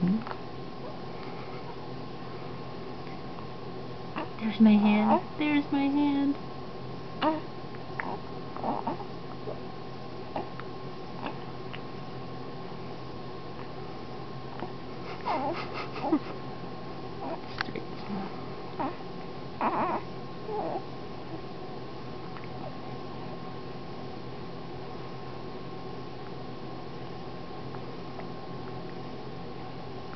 thinking. There's my hand. There's my hand.